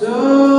So